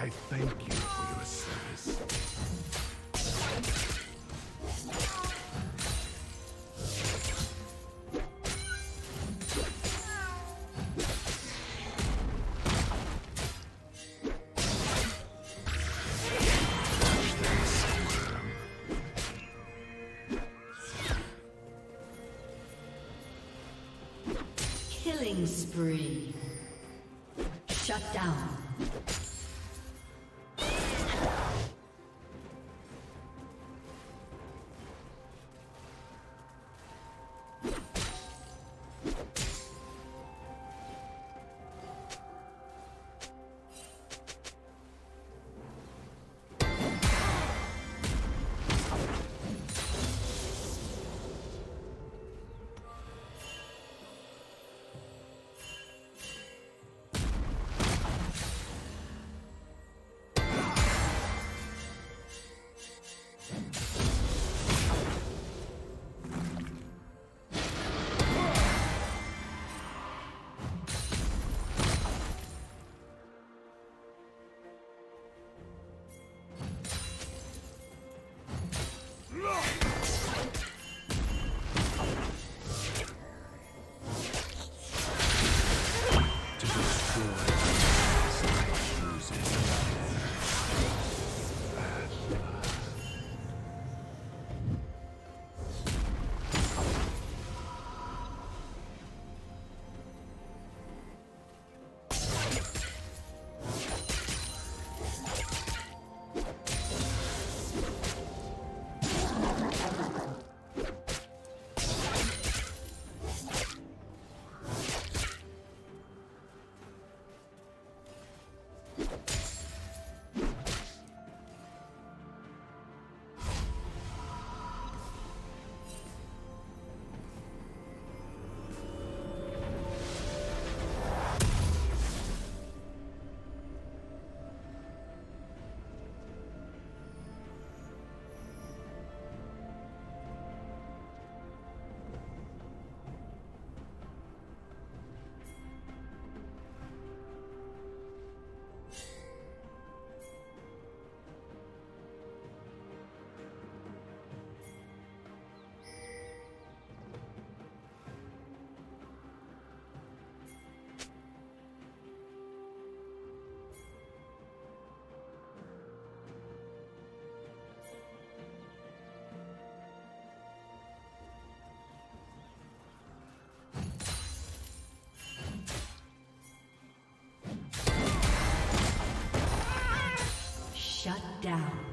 I thank you for your service. Killing spree. Down.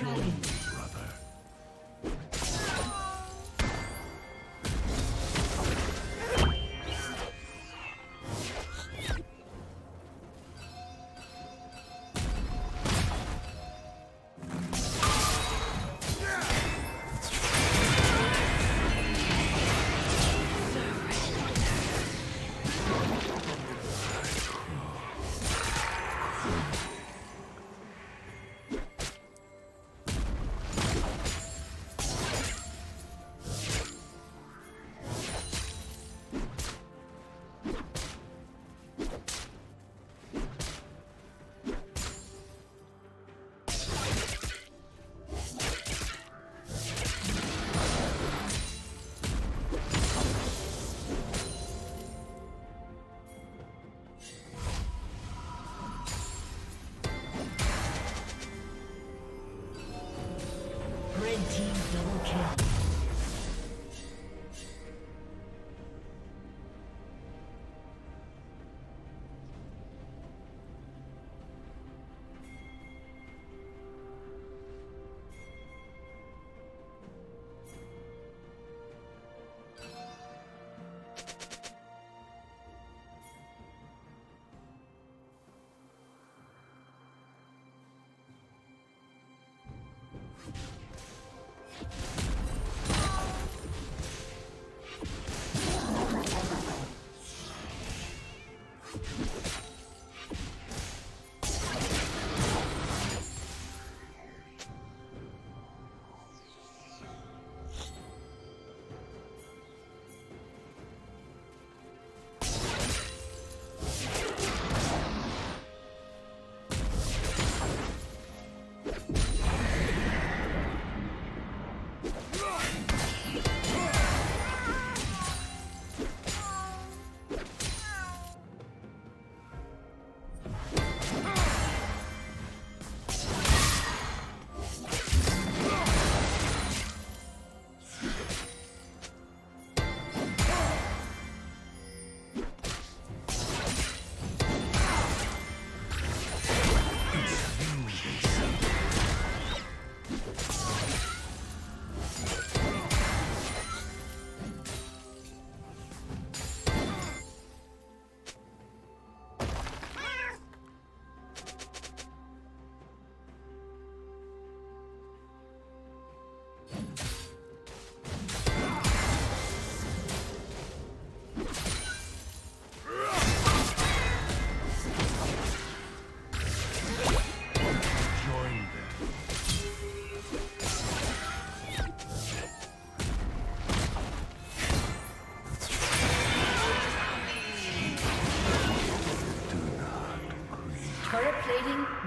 Dragon. Team double kill.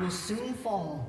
Soon fall.